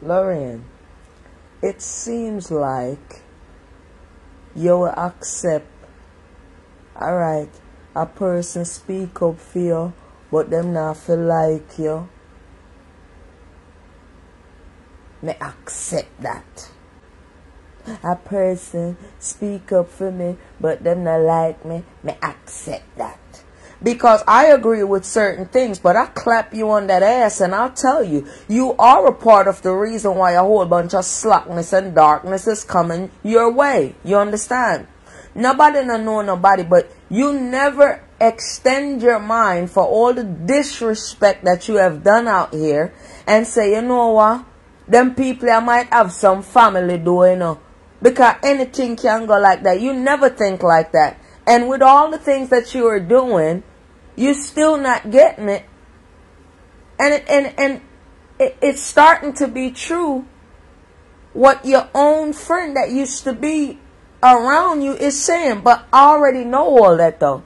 Lorraine, it seems like you will accept, alright, a person speak up for you, but them not feel like you. Me accept that. A person speak up for me, but them not like me. Me accept that. Because I agree with certain things, but I clap you on that ass and I'll tell you, you are a part of the reason why a whole bunch of slackness and darkness is coming your way. You understand? Nobody don't know nobody, but you never extend your mind for all the disrespect that you have done out here and say, you know what? Them people I might have some family doing, you know. Because anything can go like that. You never think like that. And with all the things that you are doing, you're still not getting it. And and and it, it's starting to be true what your own friend that used to be around you is saying. But I already know all that though.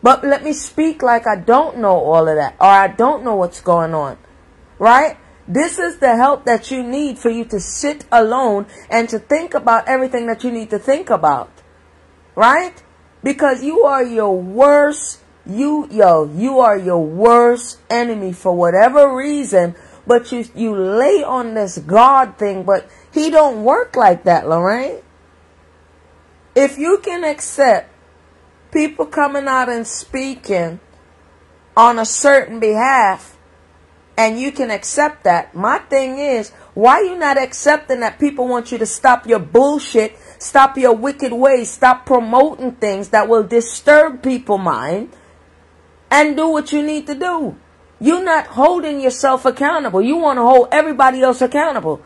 But let me speak like I don't know all of that or I don't know what's going on. Right? This is the help that you need for you to sit alone and to think about everything that you need to think about. Right? Because you are your worst, you, yo, you are your worst enemy for whatever reason, but you, you lay on this God thing, but he don't work like that, Lorraine. If you can accept people coming out and speaking on a certain behalf, and you can accept that. My thing is, why you not accepting that people want you to stop your bullshit, stop your wicked ways, stop promoting things that will disturb people's mind, and do what you need to do. You're not holding yourself accountable. You want to hold everybody else accountable.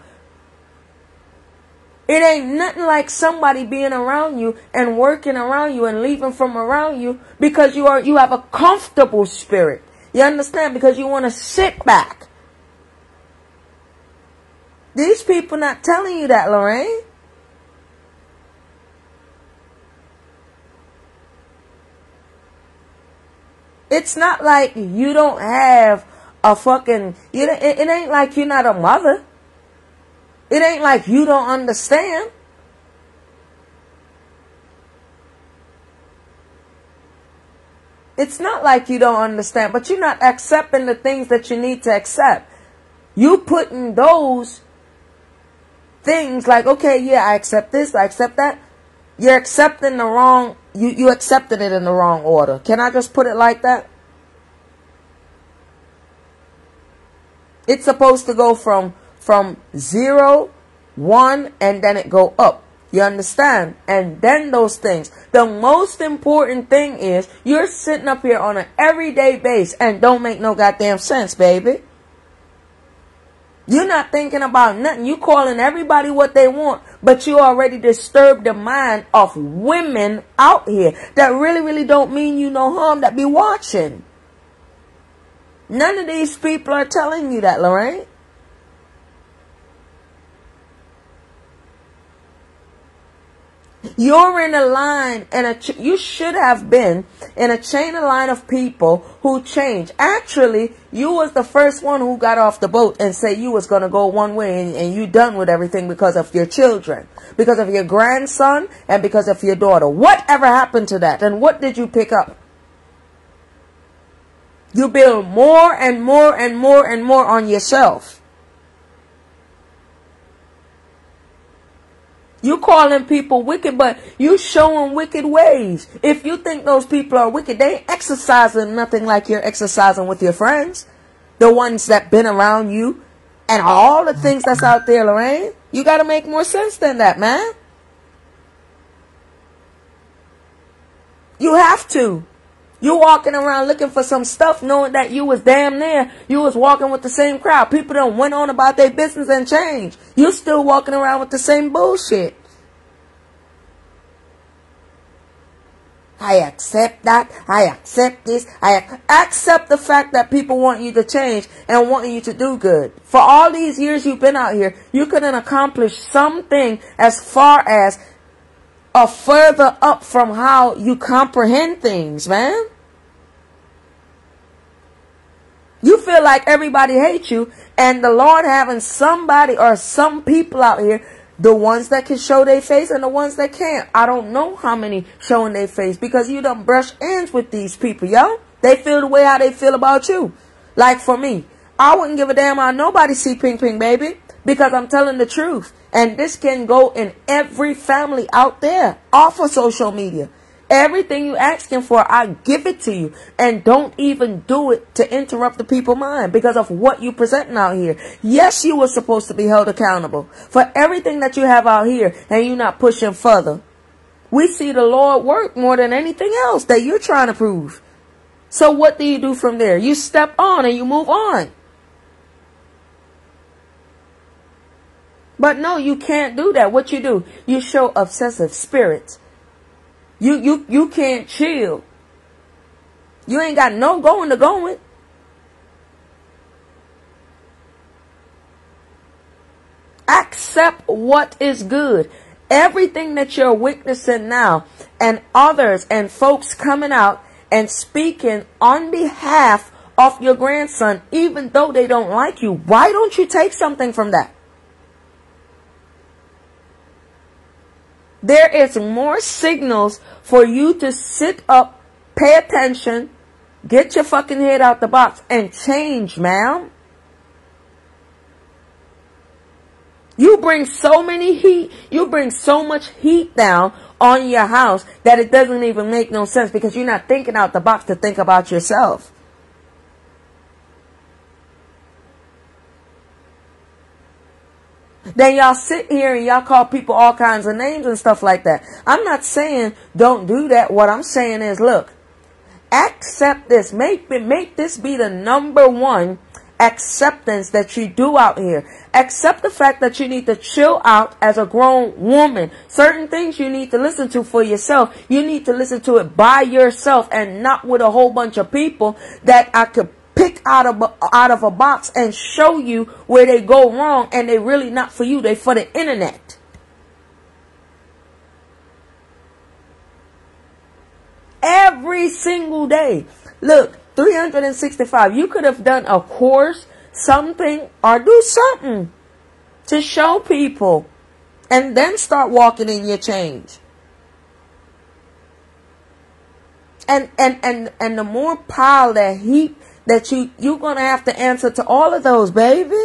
It ain't nothing like somebody being around you and working around you and leaving from around you because you are you have a comfortable spirit. You understand? Because you want to sit back. These people not telling you that, Lorraine. It's not like you don't have a fucking, you it, it ain't like you're not a mother. It ain't like you don't understand. It's not like you don't understand, but you're not accepting the things that you need to accept. You putting those things like, okay, yeah, I accept this, I accept that. You're accepting the wrong, you, you accepted it in the wrong order. Can I just put it like that? It's supposed to go from, from zero, one, and then it go up. You understand? And then those things. The most important thing is you're sitting up here on an everyday base and don't make no goddamn sense, baby. You're not thinking about nothing. You calling everybody what they want, but you already disturbed the mind of women out here that really, really don't mean you no harm that be watching. None of these people are telling you that, Lorraine. You're in a line and a ch- you should have been in a chain of line of people who changed. Actually, you was the first one who got off the boat and say you was going to go one way and, and you done with everything because of your children, because of your grandson and because of your daughter. Whatever happened to that? And what did you pick up? You build more and more and more and more on yourself. You calling people wicked, but you showing wicked ways. If you think those people are wicked, they ain't exercising nothing like you're exercising with your friends. The ones that been around you and all the things that's out there, Lorraine. You gotta make more sense than that, man. You have to. You walking around looking for some stuff knowing that you was damn near, you was walking with the same crowd. People don't went on about their business and change. You still walking around with the same bullshit. I accept that. I accept this. I accept the fact that people want you to change and want you to do good. For all these years you've been out here, you couldn't accomplish something as far as a further up from how you comprehend things, man. You feel like everybody hates you And the Lord having somebody or some people out here, the ones that can show their face and the ones that can't. I don't know how many showing their face because you don't brush ends with these people, yo. They feel the way how they feel about you. Like for me, I wouldn't give a damn how nobody see Ping Ping Baby because I'm telling the truth. And this can go in every family out there off of social media. Everything you asking for, I give it to you. And don't even do it to interrupt the people's mind because of what you presenting out here. Yes, you were supposed to be held accountable for everything that you have out here and you're not pushing further. We see the Lord work more than anything else that you're trying to prove. So what do you do from there? You step on and you move on. But no, you can't do that. What you do? You show obsessive spirits. You you you can't chill. You ain't got no going to going. Accept what is good. Everything that you're witnessing now and others and folks coming out and speaking on behalf of your grandson, even though they don't like you, why don't you take something from that? There is more signals for you to sit up, pay attention, get your fucking head out the box and change, ma'am. You bring so many heat, you bring so much heat down on your house that it doesn't even make no sense because you're not thinking out the box to think about yourself. Then y'all sit here and y'all call people all kinds of names and stuff like that. I'm not saying don't do that. What I'm saying is, look, accept this. Make, make this be the number one acceptance that you do out here. Accept the fact that you need to chill out as a grown woman. Certain things you need to listen to for yourself. You need to listen to it by yourself and not with a whole bunch of people that I could pick out of out of a box and show you where they go wrong and they really not for you they for the internet. Every single day. Look 365 you could have done a course something or do something to show people and then start walking in your change. And and and and the more pile that heap that you you're gonna have to answer to all of those, baby.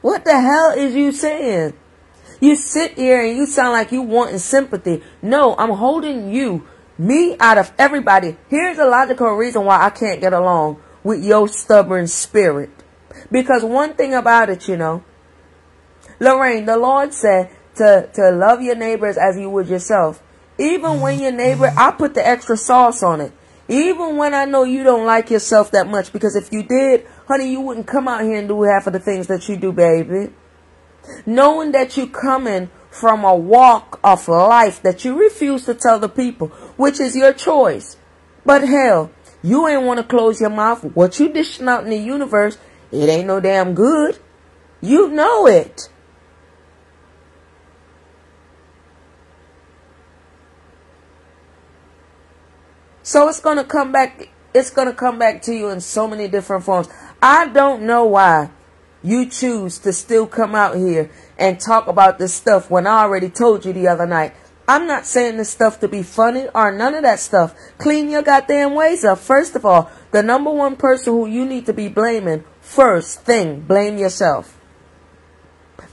What the hell is you saying? You sit here and you sound like you wanting sympathy. No, I'm holding you, me out of everybody. Here's a logical reason why I can't get along with your stubborn spirit. Because one thing about it, you know, Lorraine, the Lord said to, to love your neighbors as you would yourself. Even when your neighbor, I put the extra sauce on it. Even when I know you don't like yourself that much, because if you did, honey, you wouldn't come out here and do half of the things that you do, baby. Knowing that you're coming from a walk of life that you refuse to tell the people, which is your choice. But hell, you ain't want to close your mouth. What you dishing out in the universe, it ain't no damn good. You know it. So it's going to come back. It's going to come back to you in so many different forms. I don't know why you choose to still come out here and talk about this stuff when I already told you the other night. I'm not saying this stuff to be funny or none of that stuff. Clean your goddamn ways up. First of all, the number one person who you need to be blaming, first thing, blame yourself.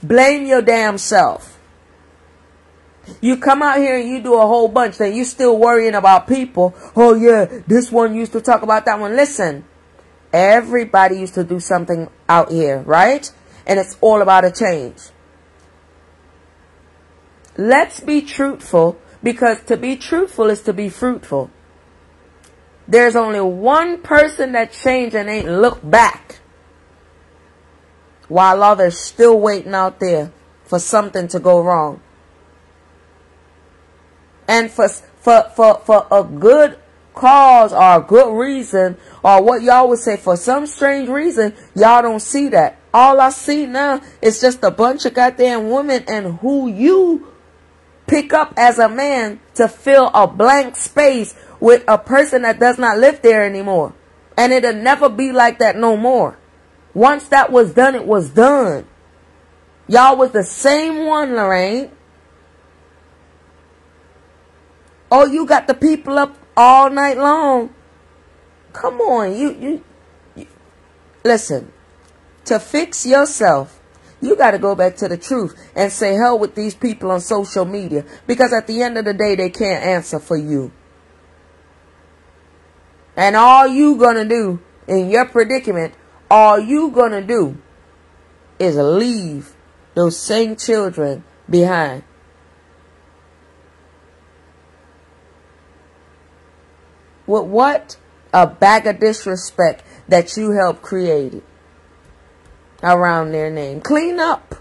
Blame your damn self. You come out here and you do a whole bunch, then you're still worrying about people. Oh yeah, this one used to talk about that one. Listen, everybody used to do something out here, right? And it's all about a change. Let's be truthful because to be truthful is to be fruitful. There's only one person that changed and ain't looked back while others still waiting out there for something to go wrong and for for for for a good cause or a good reason or what y'all would say for some strange reason y'all don't see that all i see now is just a bunch of goddamn women and who you pick up as a man to fill a blank space with a person that does not live there anymore And it'll never be like that no more. Once that was done, it was done. Y'all was the same one, Lorraine. Oh, you got the people up all night long. Come on, you, you, you listen. To fix yourself, you got to go back to the truth and say hell with these people on social media because at the end of the day, they can't answer for you. And all you gonna do in your predicament, all you gonna do is leave those same children behind. With what? A bag of disrespect that you helped create around their name. Clean up.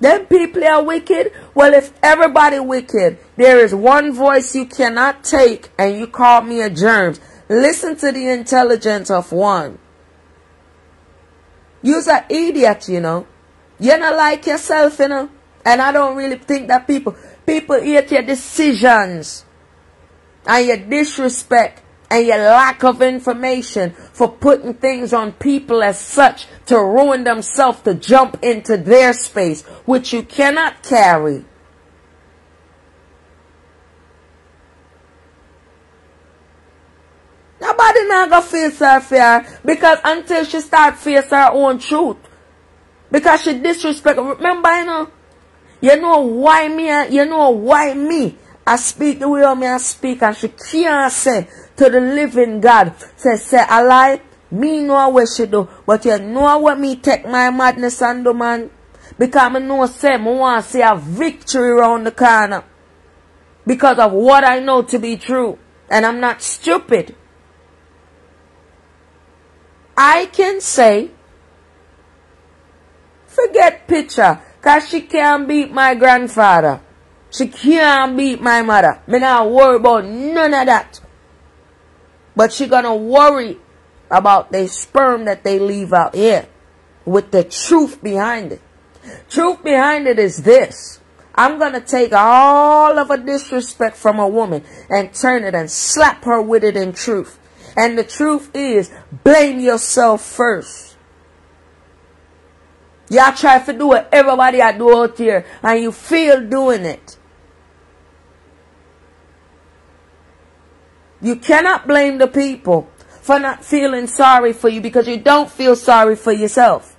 Them people are wicked. Well, if everybody wicked, there is one voice you cannot take and you call me a germ. Listen to the intelligence of one. You're an idiot, you know. You're not like yourself, you know. And I don't really think that people, people hate your decisions and your disrespect and your lack of information for putting things on people as such to ruin themselves to jump into their space, which you cannot carry. Nobody not gonna face her fear because until she start face her own truth. Because she disrespect. Remember, you know, you know why me, eh? you know why me. I speak the way me I speak and she can't say to the living God. Say, say, I lie. Me know what she do. But you know what me take my madness and do, man. Because I know say, I want to see a victory around the corner. Because of what I know to be true. And I'm not stupid. I can say, forget picture. Because she can't beat my grandfather. She can't beat my mother. Me not worry about none of that. But she gonna worry about the sperm that they leave out here with the truth behind it. Truth behind it is this. I'm gonna take all of a disrespect from a woman and turn it and slap her with it in truth. And the truth is, blame yourself first. Y'all try to do what everybody I do out here and you feel doing it. You cannot blame the people for not feeling sorry for you because you don't feel sorry for yourself.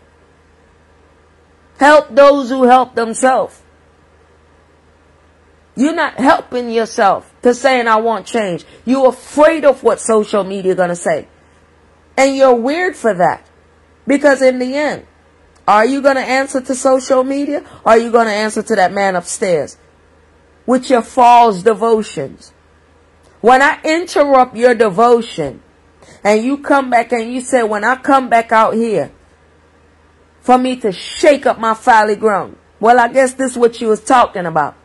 Help those who help themselves. You're not helping yourself to saying I want change. You're afraid of what social media gonna say. And you're weird for that. Because in the end, are you gonna answer to social media? Or are you gonna answer to that man upstairs? With your false devotions. When I interrupt your devotion and you come back and you say, when I come back out here for me to shake up my folly ground. Well, I guess this is what you was talking about.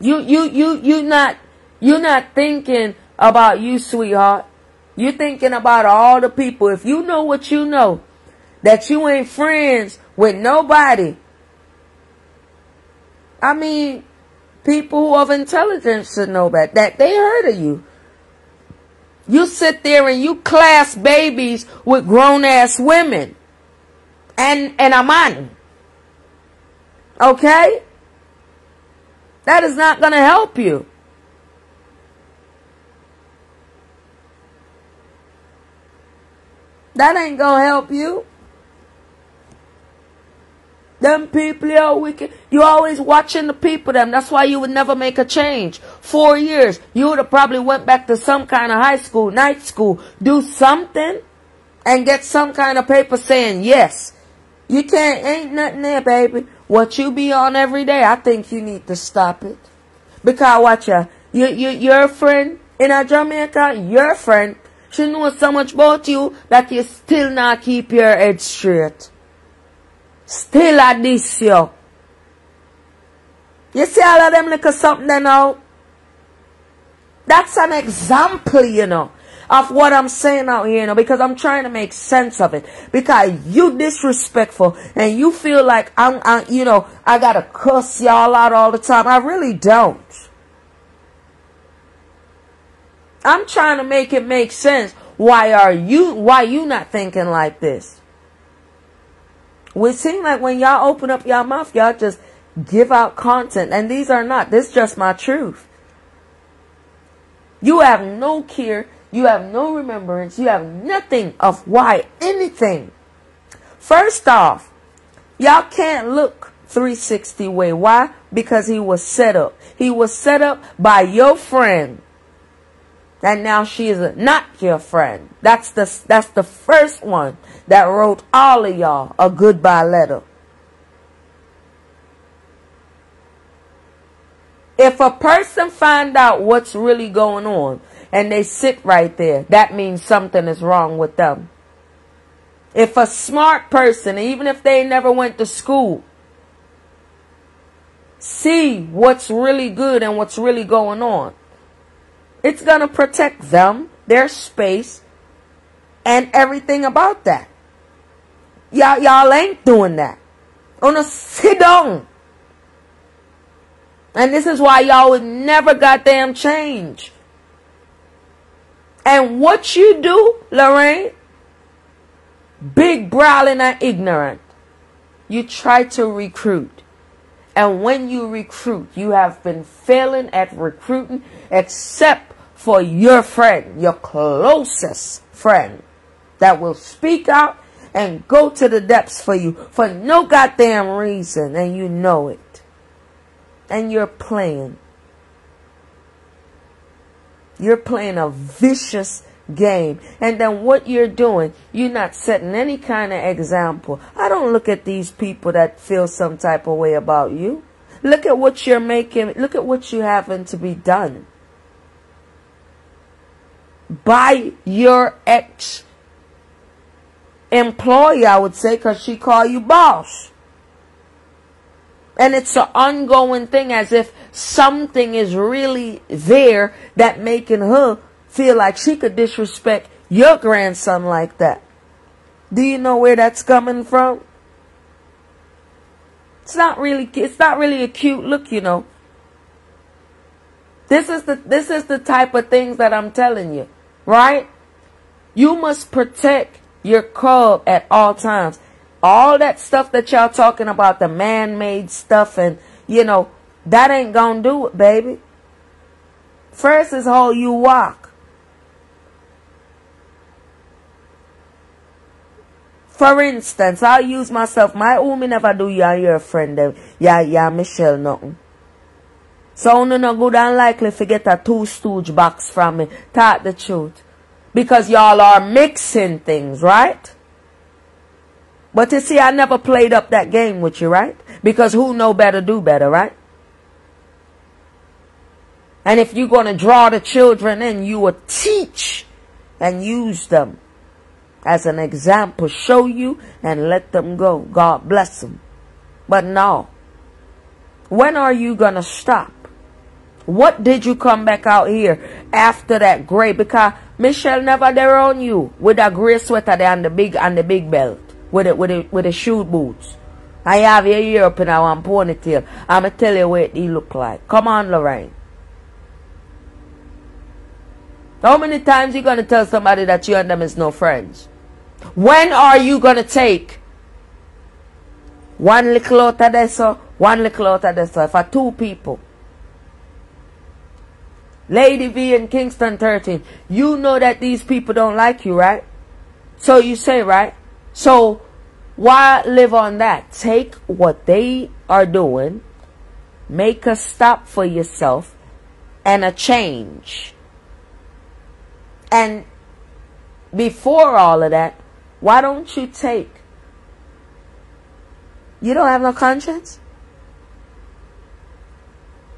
You, you, you, you not, you're not thinking about you, sweetheart. You're thinking about all the people. If you know what you know, that you ain't friends with nobody. I mean, people of intelligence should know that, that they heard of you. You sit there and you class babies with grown ass women and, and a man. Okay? That is not going to help you. That ain't to help you. Them people are wicked. You always watching the people them. That's why you would never make a change. Four years. You would have probably went back to some kind of high school, night school, do something and get some kind of paper saying yes. You can't, ain't nothing there, baby. What you be on every day, I think you need to stop it. Because watch ya, you, you, your friend in a Jamaica, your friend, she knows so much about you that you still not keep your head straight. Still at this, yo. You see all of them little something there now? That's an example, you know. of what I'm saying out here, you know, because I'm trying to make sense of it. Because you disrespectful and you feel like I'm, I, you know, I gotta cuss y'all out all the time. I really don't. I'm trying to make it make sense. Why are you, why you not thinking like this? We seem like when y'all open up y'all mouth, y'all just give out content. And these are not. This is just my truth. You have no care. You have no remembrance. You have nothing of why anything. First off, y'all can't look 360 way. Why? Because he was set up. He was set up by your friend. And now she is not your friend. That's the, that's the first one that wrote all of y'all a goodbye letter. If a person find out what's really going on and they sit right there, that means something is wrong with them. If a smart person, even if they never went to school, see what's really good and what's really going on, it's going to protect them, their space, and everything about that. Y'all, y'all ain't doing that. On a sit down. And this is why y'all would never goddamn change. And what you do, Lorraine, big brawling and ignorant, you try to recruit. And when you recruit, you have been failing at recruiting except for your friend, your closest friend that will speak out and go to the depths for you for no goddamn reason and you know it and you're playing. You're playing a vicious game. And then what you're doing, you're not setting any kind of example. I don't look at these people that feel some type of way about you. Look at what you're making. Look at what you having to be done. By your ex employee, I would say, because she call you boss. And it's an ongoing thing as if something is really there that making her feel like she could disrespect your grandson like that. Do you know where that's coming from? It's not really it's not really a cute look, you know. This is the this is the type of things that I'm telling you, right? You must protect your cub at all times all that stuff that y'all talking about, the man-made stuff and, you know, that ain't gonna do it, baby. First is how you walk. For instance, I'll use myself. My woman never do you and your friend. Them. Yeah, yeah, Michelle, nothing. So no no good and likely to get a two stooge box from me. Talk the truth. Because y'all are mixing things, right? But to see, I never played up that game with you, right? Because who know better do better, right? And if you're going to draw the children in, you will teach and use them as an example. Show you and let them go. God bless them. But no. When are you going to stop? What did you come back out here after that gray? Because Michelle never there on you with that gray sweater there and the big and the big belt with the, with the, with the shoe boots. I have your ear up in our ponytail. I'ma tell you what he look like. Come on, Lorraine. How many times you gonna tell somebody that you and them is no friends? When are you gonna take one little out of this, one little out of this, for two people? Lady V in Kingston 13, you know that these people don't like you, right? So you say, right? So why live on that? Take what they are doing, make a stop for yourself, and a change. And before all of that, why don't you take? You don't have no conscience?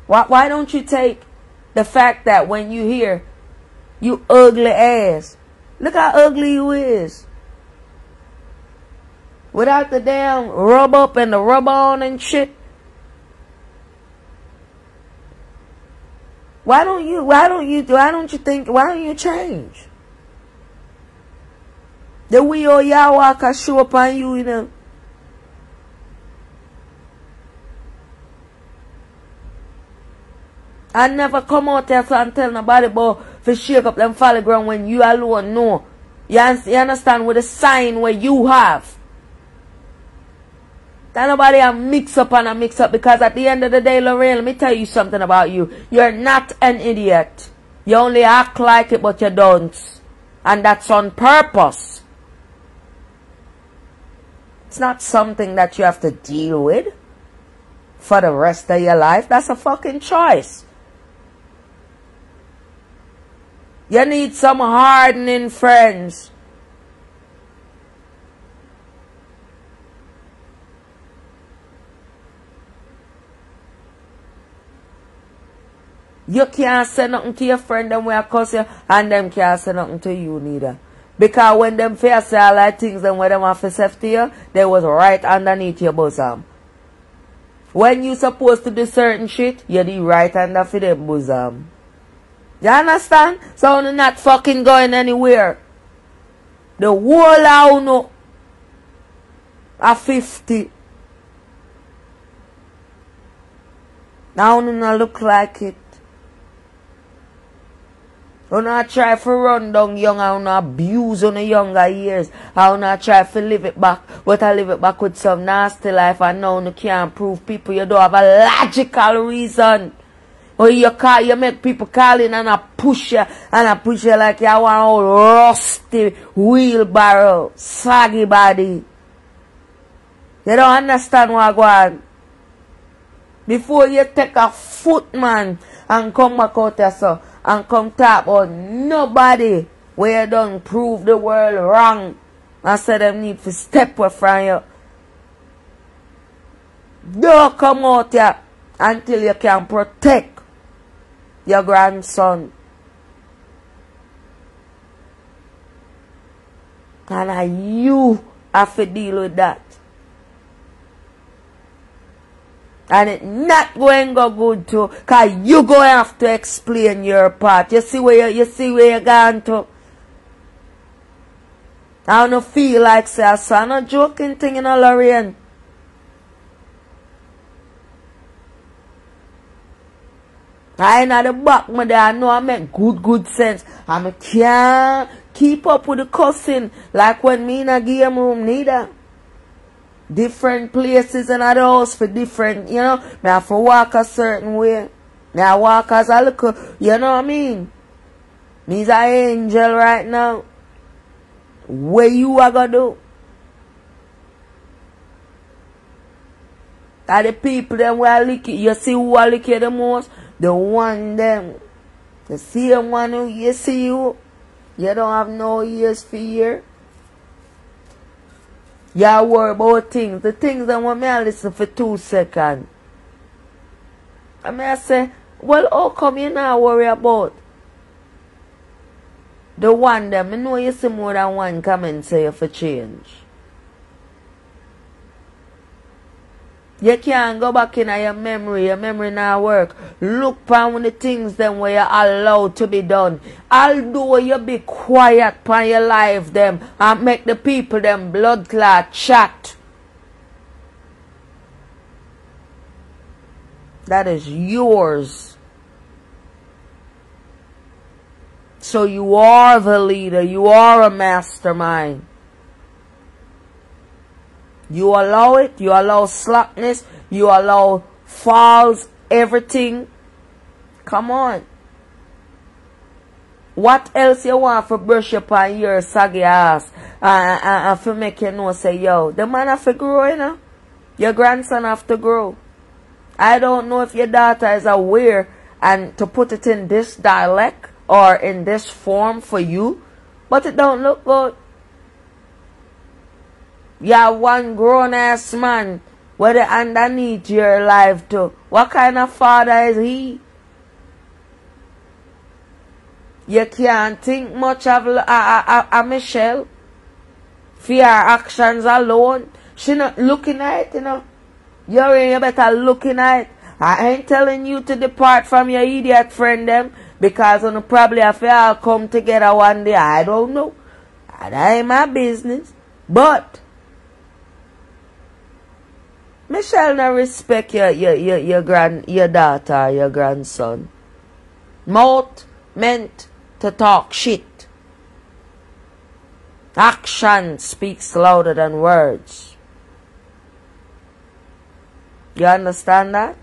Why, why don't you take the fact that when you hear, you ugly ass, look how ugly you is without the damn rub up and the rub on and shit? Why don't you, why don't you, why don't you think, why don't you change? The way you walk and show up on you, you know. I never come out there and tell nobody about to shake up them folly ground when you alone know. You understand with the sign where you have. That nobody a mix up and a mix up because at the end of the day, Lorraine, let me tell you something about you. You're not an idiot. You only act like it, but you don't. And that's on purpose. It's not something that you have to deal with for the rest of your life. That's a fucking choice. You need some hardening friends. You can't say nothing to your friend them where cuss you and them can't say nothing to you neither. Because when them fair say all that things and when them have to say to you, they was right underneath your bosom. When you supposed to do certain shit, you're the right under for them bosom. You understand? So you're not fucking going anywhere. The whole of no a 50. Now you look like it. You not try to run down young and you abuse on the younger years. I not try to live it back. But I live it back with some nasty life I know you can't prove people you don't have a logical reason. Or you call, you make people call in and I push you, and I push you like you want old rusty wheelbarrow, saggy body. You don't understand what I want. Before you take a foot, man, and come back out so, and come talk about nobody where you don't prove the world wrong. I said them need to step away from you. Don't come out here until you can protect your grandson. And you have to deal with that. And it not going go good too. Cause you to have to explain your part. You see where you, you see where you're going to. I don't feel like say so I'm not joking thing in you know, Lorraine. I in the back, my I know I make good, good sense. I can't keep up with the cussing like when me in a game room neither. Different places in the house for different, you know. Me have to walk a certain way. Me I walk as a look, you know what I mean? Me's an angel right now. What you are gonna do? Are the people them where lick it, you see who are lick the most? The one them, the same one who you see you, you don't have no ears for. You worry about things, the things that want me to listen for two seconds. I mean I say, well how come you not worry about the one them? I know you see more than one comment say for change. You can't go back in your memory. Your memory not work. Look upon the things them where you allowed to be done. Although you be quiet upon your life them and make the people them blood clot chat. That is yours. So you are the leader. You are a mastermind. You allow it, you allow slackness, you allow falls, everything. Come on. What else you want for brush up on your saggy ass and, and, and for make you know say, yo, the man have to grow, you know? Your grandson have to grow. I don't know if your daughter is aware and to put it in this dialect or in this form for you, but it don't look good. You're one grown ass man where the underneath your life too. What kind of father is he? You can't think much of a, a, a, Michelle your actions alone. She not looking at it, you know. You're in, you better looking at it. I ain't telling you to depart from your idiot friend them because you know, probably if you all come together one day, I don't know. That ain't my business. But Michelle not respect your your your, your grand your daughter, your grandson. Mouth meant to talk shit. Action speaks louder than words. You understand that?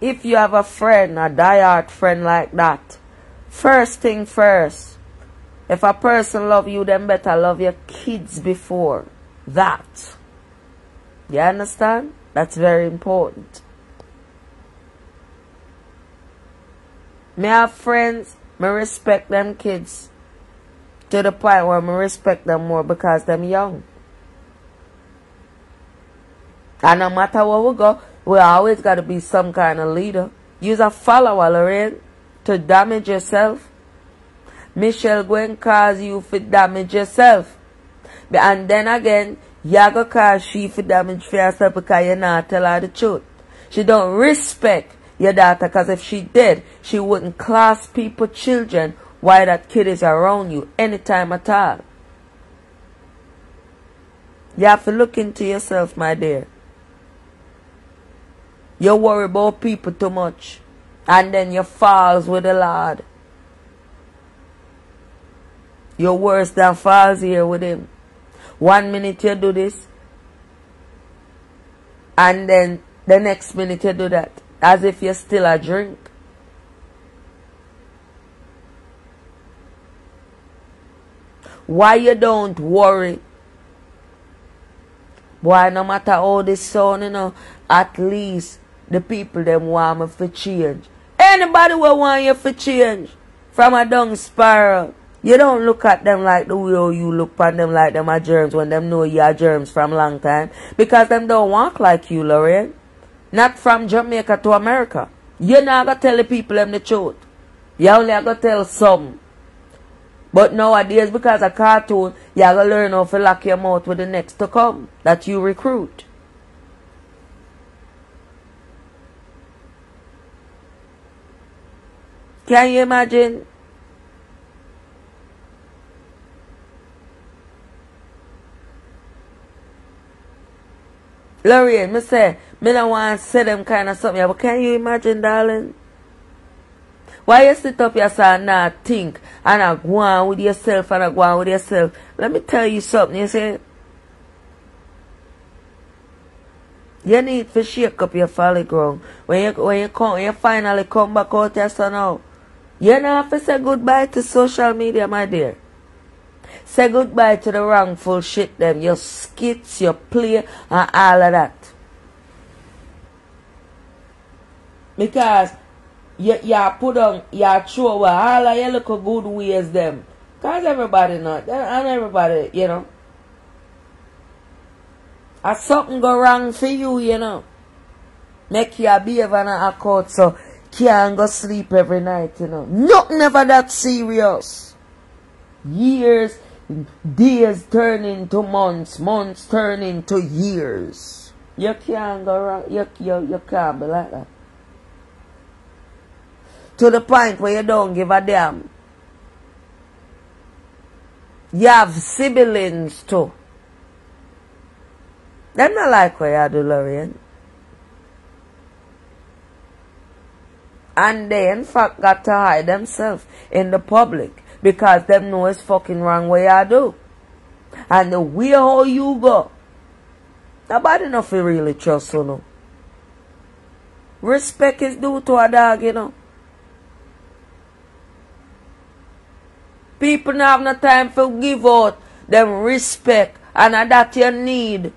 If you have a friend, a diehard friend like that, first thing first, if a person love you, then better love your kids before that. You understand? That's very important. Me have friends, me respect them kids to the point where me respect them more because them young. And no matter where we go, we always got to be some kind of leader. Use a follower, Lorraine, to damage yourself. Michelle going cause you for damage yourself. And then again, you go cause she for damage for yourself because you not tell her the truth. She don't respect your daughter because if she did, she wouldn't class people children while that kid is around you anytime at all. You have to look into yourself, my dear. You worry about people too much. And then you falls with the Lord. You're worse than falls here with him. One minute you do this, and then the next minute you do that, as if you're still a drink. Why you don't worry? Why no matter how this sound, you know, at least the people them want me for change. Anybody will want you for change from a dung spiral. You don't look at them like the way you look at them like them are germs when them know you are germs from long time. Because them don't walk like you, Lorraine. Not from Jamaica to America. You're not gonna tell the people them the truth. You only gonna tell some. But nowadays, because of cartoon, you gotta learn how to lock your mouth with the next to come that you recruit. Can you imagine Lorraine, me say, me don't want to say them kind of something, but can you imagine, darling? Why you sit up here and not think and I go on with yourself and I go on with yourself? Let me tell you something, you see? You need to shake up your folly ground. When you when you come when you finally come back out so now. You don't have to say goodbye to social media, my dear. Say goodbye to the wrongful shit them, your skits, your play, and all of that. Because you, you put on, you throw away all of your little good ways them. Because everybody not, and everybody, you know. If something go wrong for you, you know. Make you behave and act out so can't go sleep every night, you know. Nothing ever that serious. Years Days turn into months, months turn into years. You can't go wrong. You, you, you can't be like that. To the point where you don't give a damn. You have siblings too. Them not like what you do, Lorraine. And they in fact got to hide themselves in the public because them know it's fucking wrong way I do. And the way how you go, nobody not feel really trust you know. Respect is due to a dog, you know. People not have no time for give out them respect and that you need.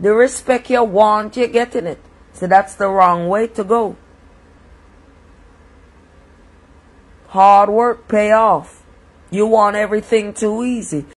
The respect you want, you're getting it. So that's the wrong way to go. Hard work pay off. You want everything too easy.